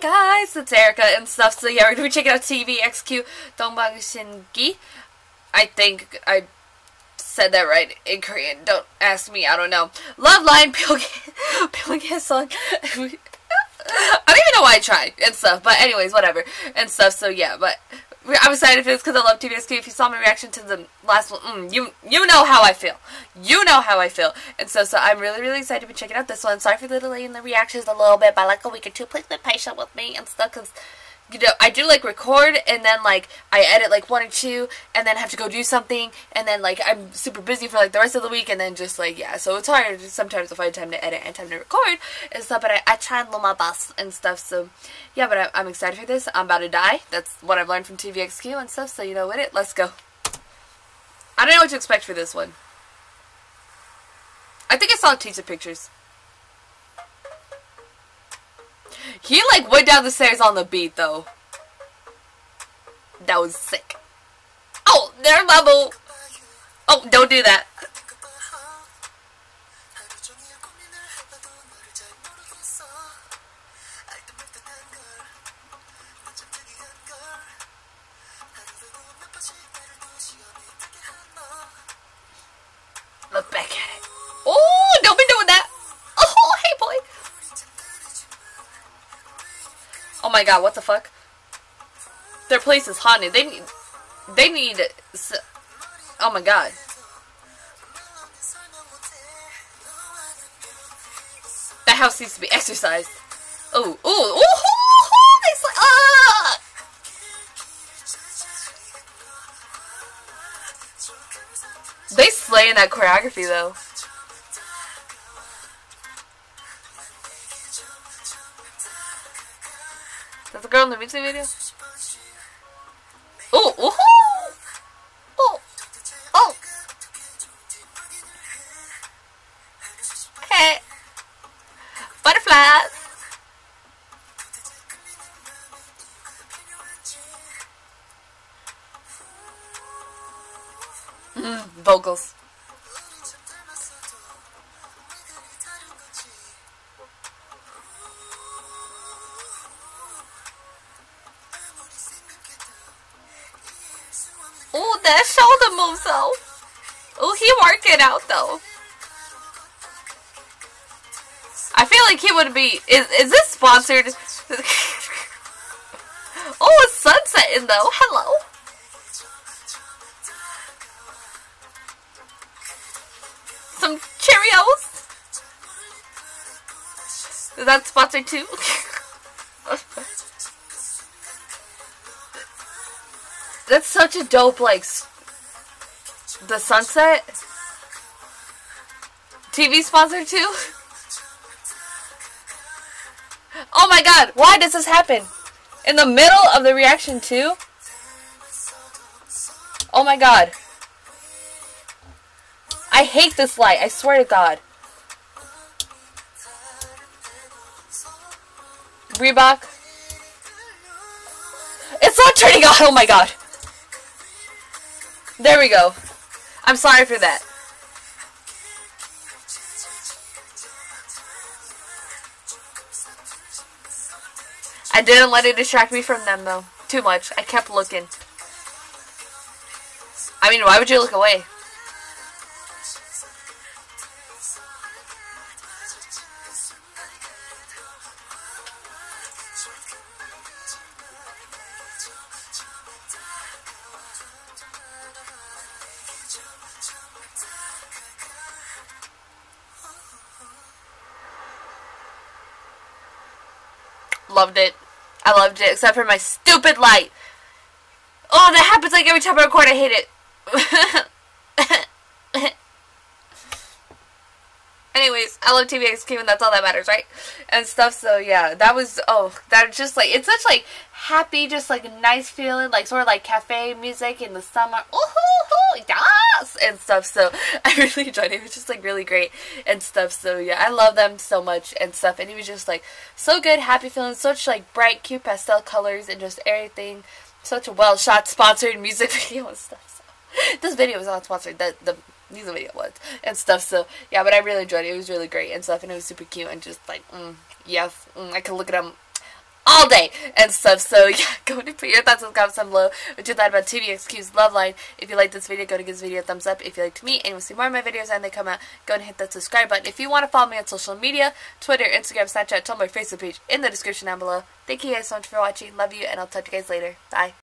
Guys, it's Erika and stuff. So yeah, we're gonna be checking out TVXQ Dongbang Shingi. I think I said that right in Korean. Don't ask me, I don't know. Love Line Pyeonghae song. I don't even know why I tried and stuff, but anyways, whatever and stuff. So yeah, but I'm excited for this because I love TVXQ. If you saw my reaction to the last one, mm, you you know how I feel. You know how I feel. And so, so I'm really, really excited to be checking out this one. Sorry for the delay in the reactions a little bit by like a week or two. Please be patient with me and stuff because you know, I do like record and then like I edit like one or two and then have to go do something and then like I'm super busy for like the rest of the week and then just like yeah, so it's hard sometimes to find time to edit and time to record and stuff. But I, I try and do my best and stuff. So yeah, but I, I'm excited for this. I'm about to die. That's what I've learned from TVXQ and stuff. So you know what it. Let's go. I don't know what to expect for this one. I think I saw teaser pictures. He like went down the stairs on the beat though. That was sick. Oh, there bubble. Oh, don't do that. Oh my god, what the fuck? Their place is haunted. They need... They need... Oh my god. That house needs to be exercised. Oh, ooh, ooh, ooh, they sl ah! They slay in that choreography though. That's the girl in the music video? Oh, oh, oh, oh. Hey, butterflies. Mm, vocals. That shoulder moves though. Oh, he working out though. I feel like he would be. Is is this sponsored? oh, it's sunsetting though. Hello. Some Cheerios. Is that sponsored too? That's such a dope, like, the sunset. TV sponsor too? Oh my god, why does this happen? In the middle of the reaction too? Oh my god. I hate this light, I swear to god. Reebok. It's not turning on, oh my god. There we go. I'm sorry for that. I didn't let it distract me from them, though. Too much. I kept looking. I mean, why would you look away? Loved it. I loved it, except for my stupid light. Oh, that happens like every time I record. I hate it. Anyways, I love TVXQ and that's all that matters, right? And stuff, so yeah, that was, oh, that just like, it's such like happy, just like nice feeling, like sort of like cafe music in the summer, ooh, yes, and stuff, so I really enjoyed it, it was just like really great and stuff, so yeah, I love them so much and stuff, and it was just like so good, happy feeling, such like bright, cute pastel colors and just everything, such a well shot, sponsored music video and stuff, so. This video was not sponsored, the, the music video was and stuff. So yeah, but I really enjoyed it. It was really great and stuff, and it was super cute and just like, mm, yes, mm, I could look at them. all day and stuff. So yeah, go and put your thoughts in the comments down below. What you thought about TVXQ's Love Line. If you like this video, go to give this video a thumbs up. If you liked me and you want to see more of my videos and they come out, go and hit that subscribe button. If you want to follow me on social media, Twitter, Instagram, Snapchat, Tumblr, Facebook page in the description down below. Thank you guys so much for watching. Love you and I'll talk to you guys later. Bye.